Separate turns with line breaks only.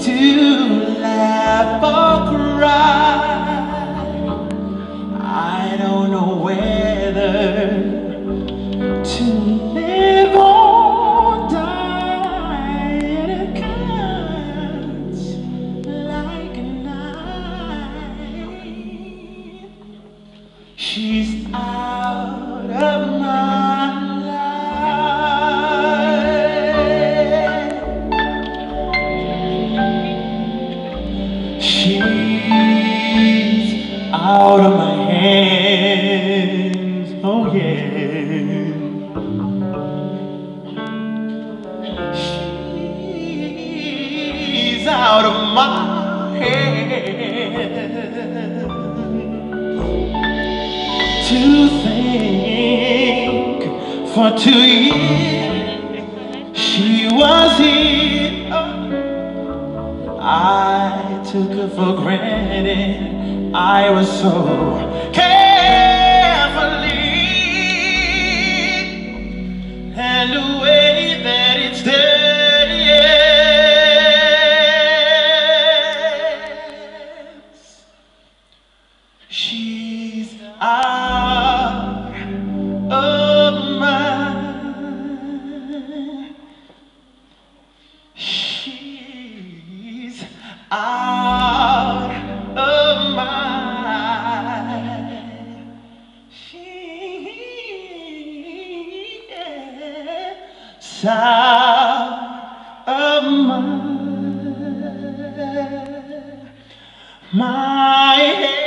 to laugh or cry. I don't know whether to live or die. It cuts like a knife. She's out of my She's out of my hands. Oh, yeah. She's out of my hands. To think for two years she was here. I took her for granted. I was so carefully and the way that it's dance. She's out out of my. She's out of my. My